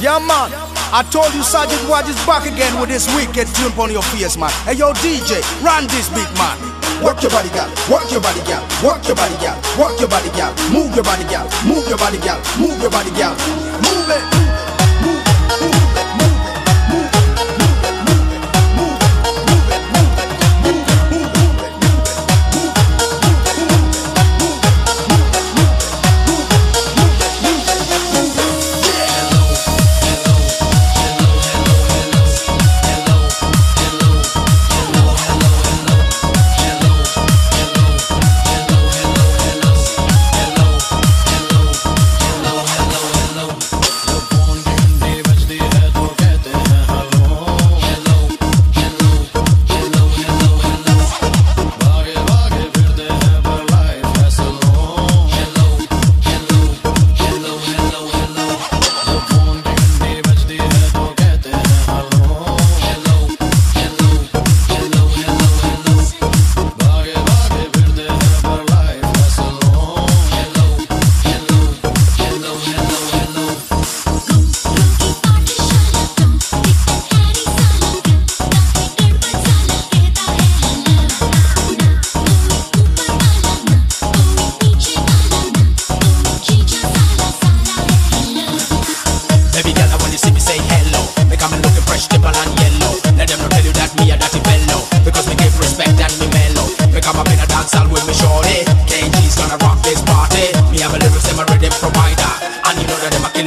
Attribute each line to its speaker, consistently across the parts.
Speaker 1: Yeah, man. I told you Sergeant Watch is back again with this wicked tune on your face, man. Hey, yo, DJ, run this big man. Work your body, gal. Work your body, gal. Work your body, gal. Work your body, gal. Move your body, gal. Move your body, gal. Move your body, gal. Move it.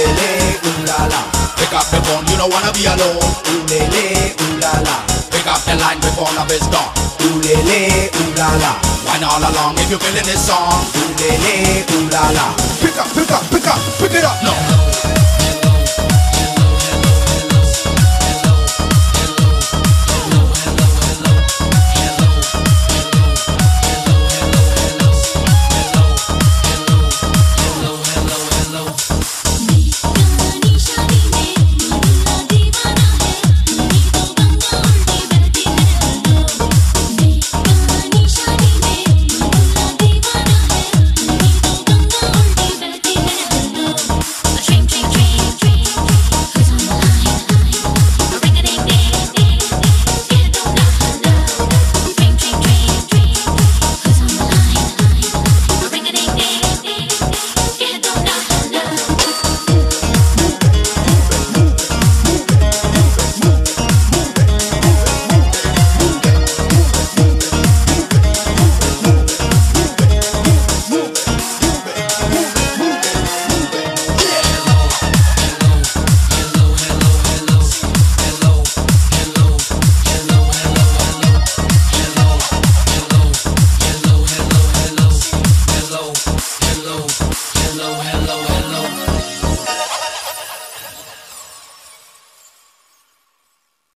Speaker 1: lele, ooh la la. Pick up the phone, you don't wanna be alone. Ooh lele, ooh la la. Pick up the line before love is gone. Ooh lele, ooh la la. Wine all along if you're feeling this song. Ooh lele, ooh la la. Pick up, pick up, pick up, pick it up.